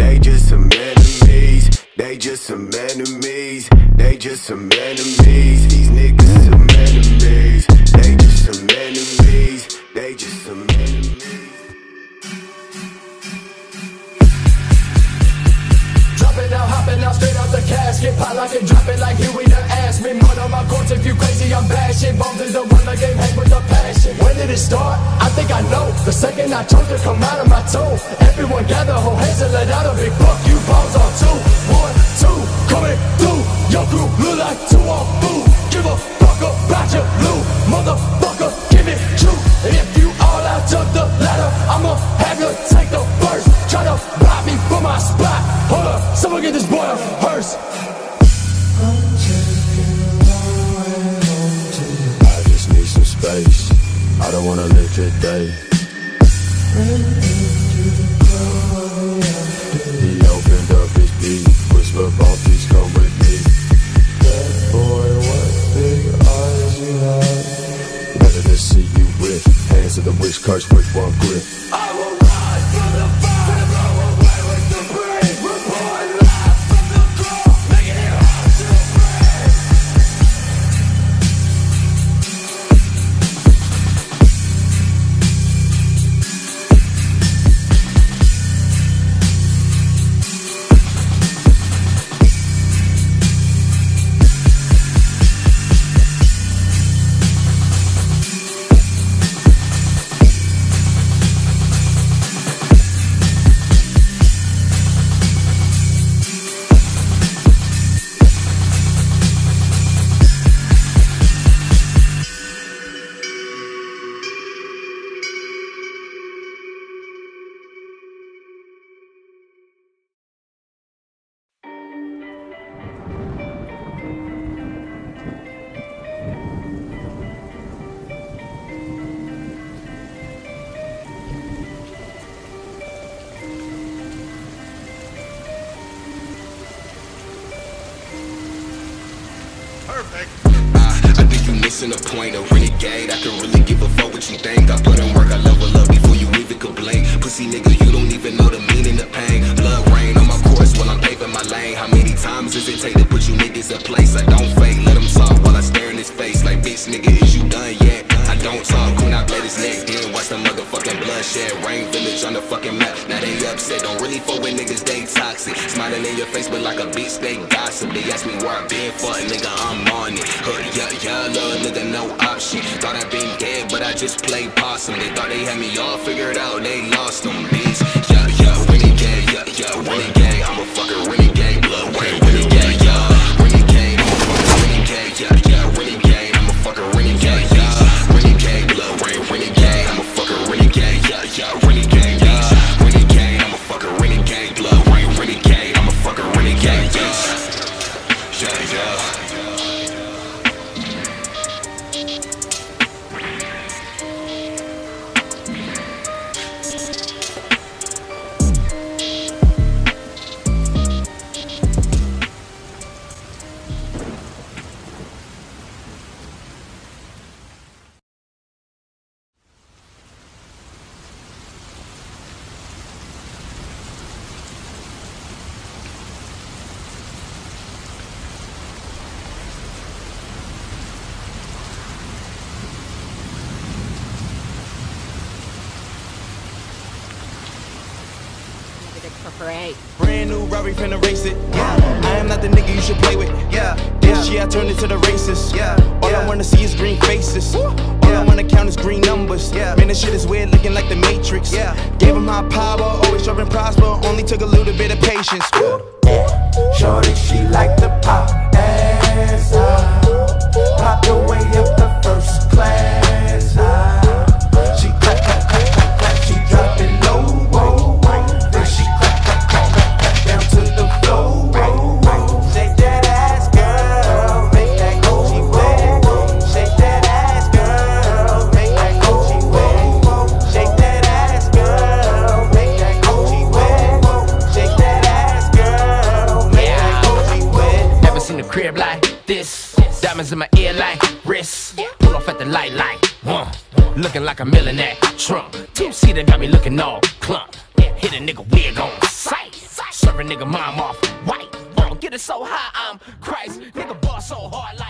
They just some enemies. They just some enemies. They just some enemies. These niggas some enemies. They just some enemies. It, drop it like Huey to ask me. Mud on my corpse, if you crazy, I'm bashing. Bones is the one the game, hang with the passion. When did it start? I think I know. The second I chose to come out of my toe. Everyone gather, hold hands and let out a big fuck you. Balls on two, one, two, coming through. Your crew look like two on food. Give a today. He opened up his beat, whisper please come with me. That boy, what big eyes you have. Better to see you with hands to the wish curse with one grip. I will Uh, I think you missing a point, a renegade. I can really give a fuck what you think. I put in work, I level up before you even complain. Pussy nigga, you don't even know the meaning of pain. Blood rain on my course while I'm paving my lane. How many times does it take to put you niggas in place? I don't fake, let him talk while I stare in his face. Like, bitch, nigga, is you done yet? I don't talk when I play this neck, then watch the motherfucking bloodshed. Rain village on the fucking map. Now they upset, don't really fuck with niggas, they toxic. Smiling in your face, but like a bitch, they gossip. They ask me where I been for, nigga, I'm on it. Hood, yeah, yeah, little nigga, no option. Thought I been dead, but I just played possum. They thought they had me all figured out, they lost them, bitch. Yeah, yeah, renegade, yeah, yeah, renegade. Shh. Great. Brand new Rari finna race it. Yeah. I am not the nigga you should play with. Yeah. This year I turned into the racist. Yeah. All I wanna see is green faces. All I wanna count is green numbers. Yeah. Man, this shit is weird, looking like the Matrix. Yeah. Gave him high power, always sure and prosper. Only took a little bit of patience. Shorty, she like the pop crib like this. Diamonds in my ear like wrists. Pull off at the light like, uh, looking like a millionaire. Trump, two seater got me looking all clump. Hit a nigga wig on sight. nigga mom off white. Get it so high, I'm Christ. Nigga ball so hard